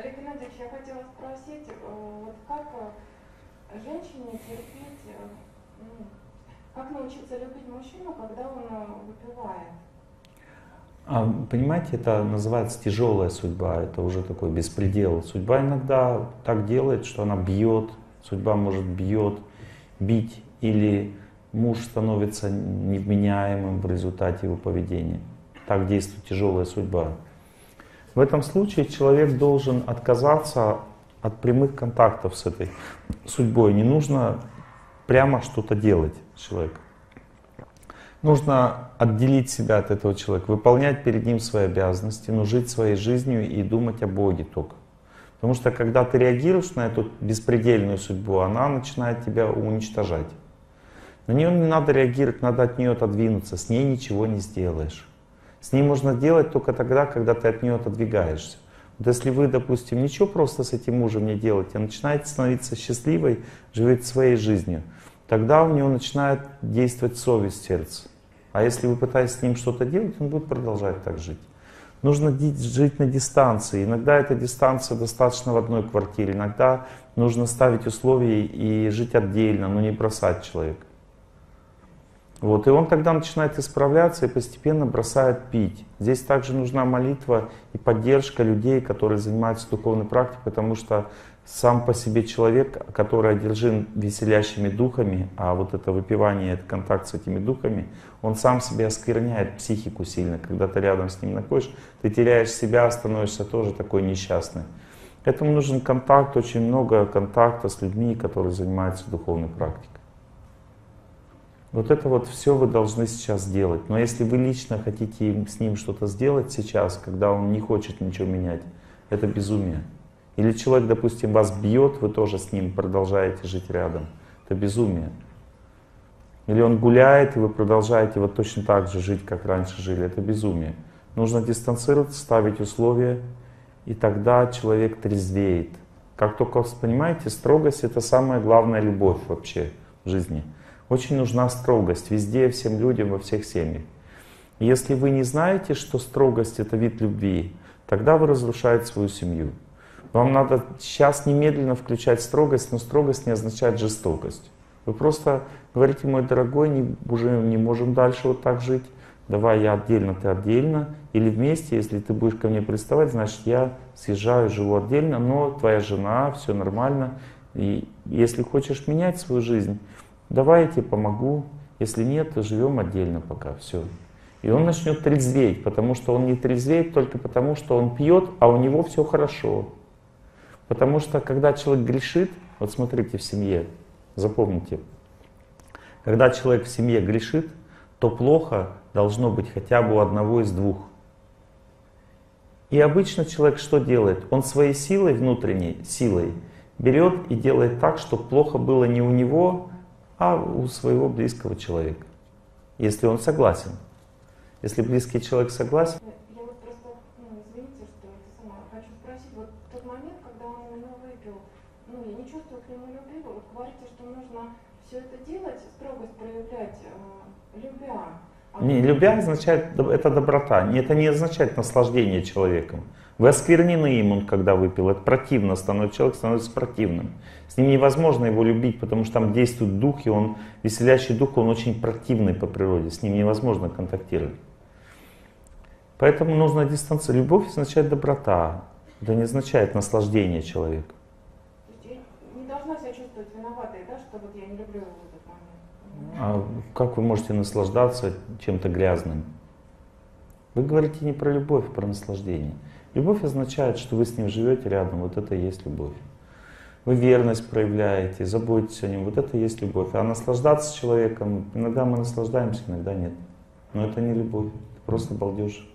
Олег Геннадьевич, я хотела спросить, э, вот как э, женщине терпеть, э, ну, как научиться любить мужчину, когда он выпивает? А, понимаете, это называется тяжелая судьба, это уже такой беспредел. Судьба иногда так делает, что она бьет, судьба может бьет, бить, или муж становится невменяемым в результате его поведения. Так действует тяжелая судьба. В этом случае человек должен отказаться от прямых контактов с этой судьбой. Не нужно прямо что-то делать с человеком. Нужно отделить себя от этого человека, выполнять перед ним свои обязанности, но жить своей жизнью и думать о Боге только. Потому что когда ты реагируешь на эту беспредельную судьбу, она начинает тебя уничтожать. На нее не надо реагировать, надо от нее отодвинуться, с ней ничего не сделаешь. С ней можно делать только тогда, когда ты от нее отодвигаешься. Вот если вы, допустим, ничего просто с этим мужем не делаете, а начинаете становиться счастливой, живете своей жизнью, тогда у него начинает действовать совесть в сердце. А если вы пытаетесь с ним что-то делать, он будет продолжать так жить. Нужно жить на дистанции. Иногда эта дистанция достаточно в одной квартире, иногда нужно ставить условия и жить отдельно, но не бросать человека. Вот, и он тогда начинает исправляться и постепенно бросает пить. Здесь также нужна молитва и поддержка людей, которые занимаются духовной практикой, потому что сам по себе человек, который одержим веселящими духами, а вот это выпивание, это контакт с этими духами, он сам себе оскверняет психику сильно. Когда ты рядом с ним находишься, ты теряешь себя, становишься тоже такой несчастный. Этому нужен контакт, очень много контакта с людьми, которые занимаются духовной практикой. Вот это вот все вы должны сейчас сделать. Но если вы лично хотите с ним что-то сделать сейчас, когда он не хочет ничего менять, это безумие. Или человек, допустим, вас бьет, вы тоже с ним продолжаете жить рядом. Это безумие. Или он гуляет, и вы продолжаете вот точно так же жить, как раньше жили. Это безумие. Нужно дистанцироваться, ставить условия, и тогда человек трезвеет. Как только, понимаете, строгость — это самая главная любовь вообще в жизни — очень нужна строгость везде, всем людям, во всех семьях. Если вы не знаете, что строгость это вид любви, тогда вы разрушаете свою семью. Вам надо сейчас немедленно включать строгость, но строгость не означает жестокость. Вы просто говорите, мой дорогой, не, уже не можем дальше вот так жить. Давай я отдельно, ты отдельно. Или вместе, если ты будешь ко мне приставать, значит я съезжаю, живу отдельно, но твоя жена, все нормально. И если хочешь менять свою жизнь, давай я помогу, если нет, живем отдельно пока, все. И он начнет трезветь, потому что он не трезвеет только потому, что он пьет, а у него все хорошо. Потому что когда человек грешит, вот смотрите в семье, запомните, когда человек в семье грешит, то плохо должно быть хотя бы у одного из двух. И обычно человек что делает? Он своей силой внутренней, силой, берет и делает так, чтобы плохо было не у него, а у своего близкого человека, если он согласен. Если близкий человек согласен. Не чувствую к нему любви, вот говорите, что нужно все это делать, строгость проявлять, э, любя. А не, любя означает, это доброта, это не означает наслаждение человеком. Вы осквернены им, он когда выпил. Это противно становится, человек становится противным. С ним невозможно его любить, потому что там действует дух, и он, веселящий дух, он очень противный по природе. С ним невозможно контактировать. Поэтому нужно дистанция. Любовь означает доброта. Это не означает наслаждение человека. Не должна себя чувствовать виноватой, да, что вот я не люблю его в этот момент. А как вы можете наслаждаться чем-то грязным? Вы говорите не про любовь, а про наслаждение. Любовь означает, что вы с ним живете рядом, вот это и есть любовь. Вы верность проявляете, заботитесь о нем, вот это и есть любовь. А наслаждаться человеком, иногда мы наслаждаемся, иногда нет. Но это не любовь, это просто балдеж.